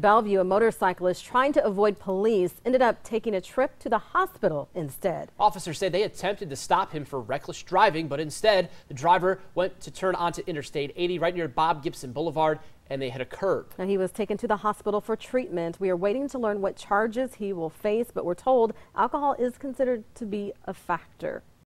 Bellevue, a motorcyclist trying to avoid police ended up taking a trip to the hospital instead. Officers say they attempted to stop him for reckless driving, but instead the driver went to turn onto Interstate 80 right near Bob Gibson Boulevard and they hit a curb. Now, he was taken to the hospital for treatment. We are waiting to learn what charges he will face, but we're told alcohol is considered to be a factor.